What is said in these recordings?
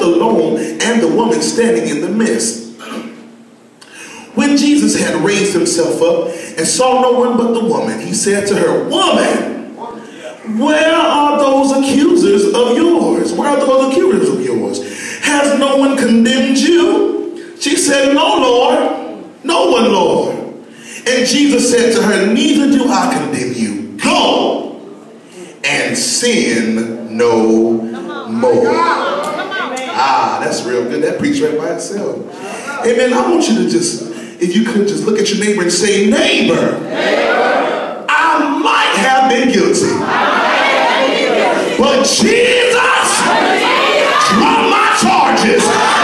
alone and the woman standing in the midst. When Jesus had raised himself up and saw no one but the woman, he said to her, Woman, where are those accusers of yours? Where are those accusers of yours? Has no one condemned you? She said, No, Lord. No one, Lord. And Jesus said to her, Neither do I condemn you. Go and sin no more. That's real good. That preached right by itself. Amen. I want you to just, if you could just look at your neighbor and say, Neighbor, I might have been guilty. But Jesus dropped my charges.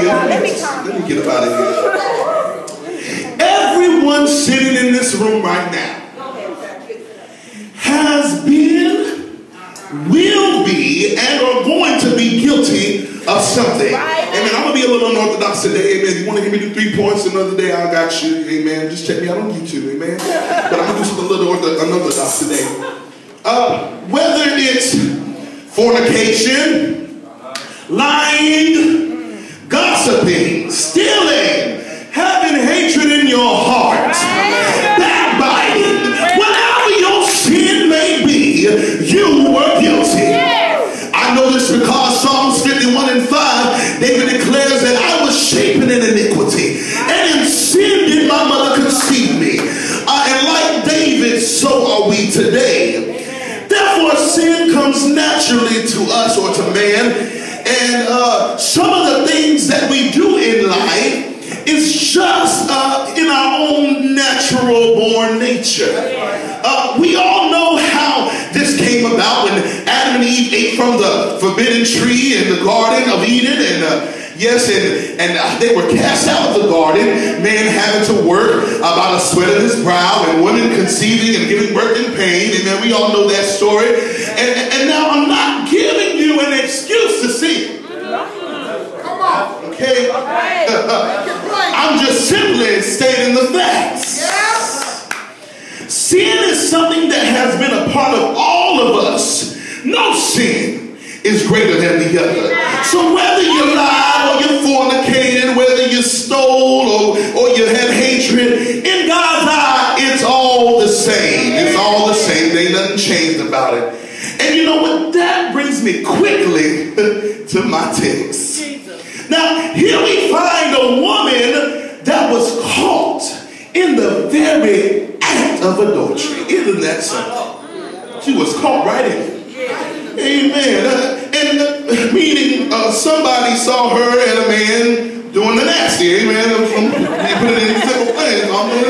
Let me get up out of here. Everyone sitting in this room right now has been, will be, and are going to be guilty of something. Amen. I'm gonna be a little unorthodox today. Amen. You want to give me the three points another day? I got you. Amen. Just check me out on YouTube. Amen. But I'm gonna do something a little ortho- unorthodox today. Uh, whether it's fornication, lying, iniquity, and in sin did my mother conceive me. Uh, and like David, so are we today. Therefore, sin comes naturally to us or to man, and uh, some of the things that we do in life is just uh, in our own natural born nature. Uh, we all know how this came about when Adam and Eve ate from the forbidden tree in the Garden of Eden, and uh, yes, and, and uh, they were cast out of the garden, man having to work about a sweat of his brow, and women conceiving and giving birth in pain, and then we all know that story. And, and now I'm not giving you an excuse to sin. Come on. Okay? I'm just simply stating the facts. Sin is something that has been a part of all of us. No sin is greater than the other. So whether you lied or you fornicated, whether you stole or, or you had hatred, in God's eye, it's all the same. It's all the same. There ain't nothing changed about it. And you know what? That brings me quickly to my text. Now, here we find a woman that was caught in the very act of adultery. Isn't that something? She was caught right in it. Amen. And meaning uh, somebody saw her and a man doing the nasty. Amen. They put it in simple things.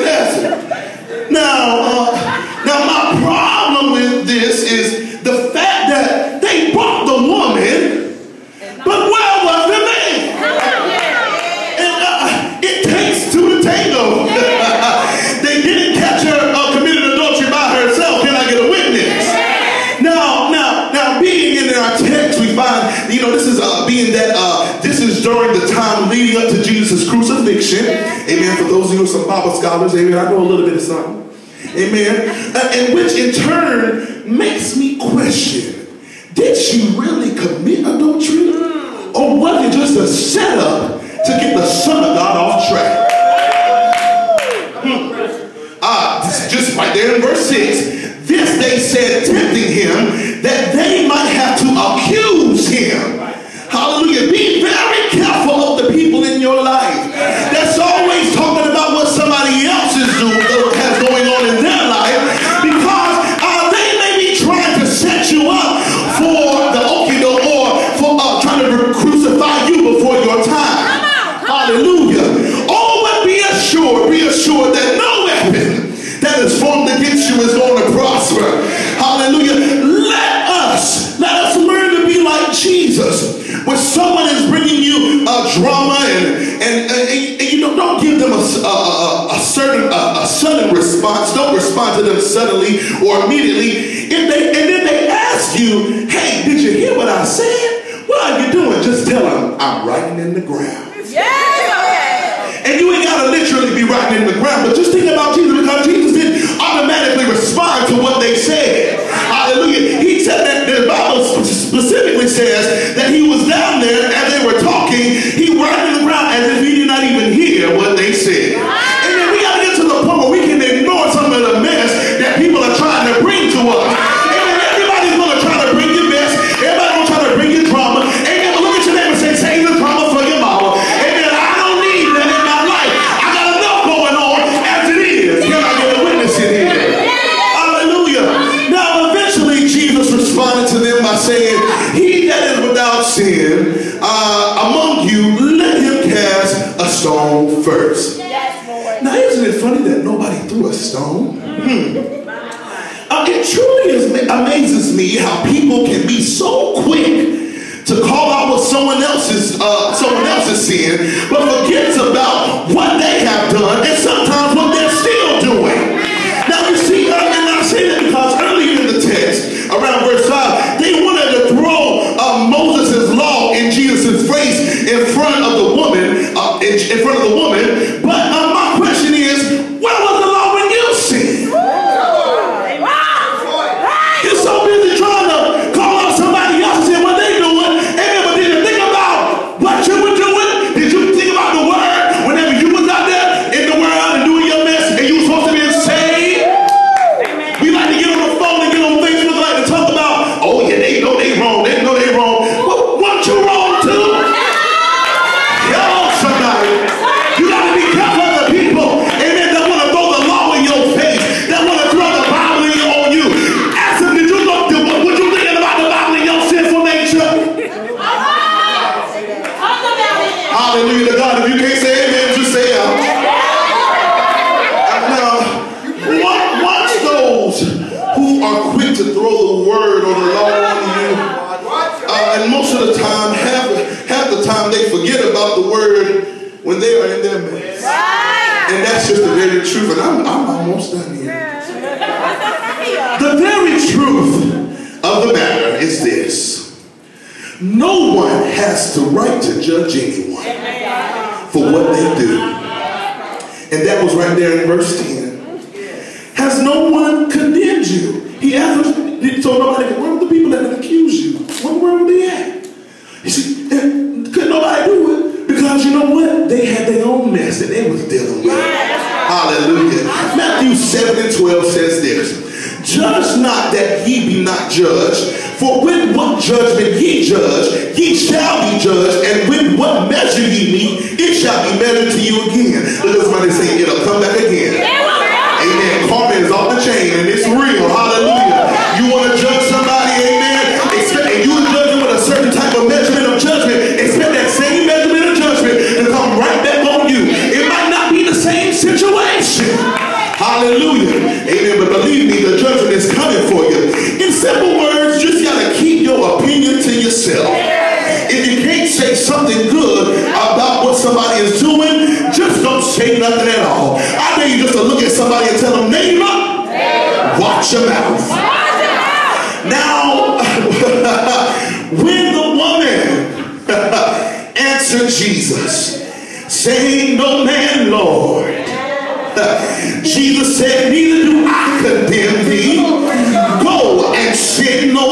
You know, this is uh, being that uh, this is during the time leading up to Jesus' crucifixion. Amen. For those of you who are some Bible scholars, amen, I know a little bit of something. Amen. Uh, and which in turn makes me question did she really commit adultery? Or was it just a setup to get the Son of God off track? Ah, this is just right there in verse 6. This they said, tempting him, that they might have to accuse him. Hallelujah. Be very suddenly or immediately. If they and then they ask you, "Hey, did you hear what I said? What are you doing?" Just tell them, "I'm writing in the ground." Yeah. And you ain't gotta literally be writing in the ground, but just think about Jesus because Jesus didn't automatically respond to what they said. Hallelujah. He said that the Bible specifically says that he was down there as they were talking. He right in the ground as if he did not even hear what they said. Sin uh, among you, let him cast a stone first. Yes, now, isn't it funny that nobody threw a stone? Hmm. Uh, it truly is, amazes me how people can be so quick to call out what someone else's uh, someone else's sin, but forgets when they are in their midst. And that's just the very truth. And I'm, I'm almost done here. The very truth of the matter is this. No one has the right to judge anyone for what they do. And that was right there in verse 10. Has no one condemned you? He asked, so nobody, where were the people that accused you? Where, where were they at? You know what? They had their own mess that they was dealing with. Hallelujah. Matthew 7 and 12 says this. Judge not that ye be not judged, for with what judgment ye judge, ye shall be judged, and with what measure ye meet, it shall be measured to you again. Look at somebody say, it'll come back again. Amen. Karma is off the chain and it's real. Hallelujah. Hallelujah. Amen. But believe me, the judgment is coming for you. In simple words, you just got to keep your opinion to yourself. If you can't say something good about what somebody is doing, just don't say nothing at all. I dare you just to look at somebody and tell them, neighbor, watch your mouth. Now, when the woman answered Jesus, saying, No man, Lord, Jesus said, Neither do I condemn thee. Oh Go and sin no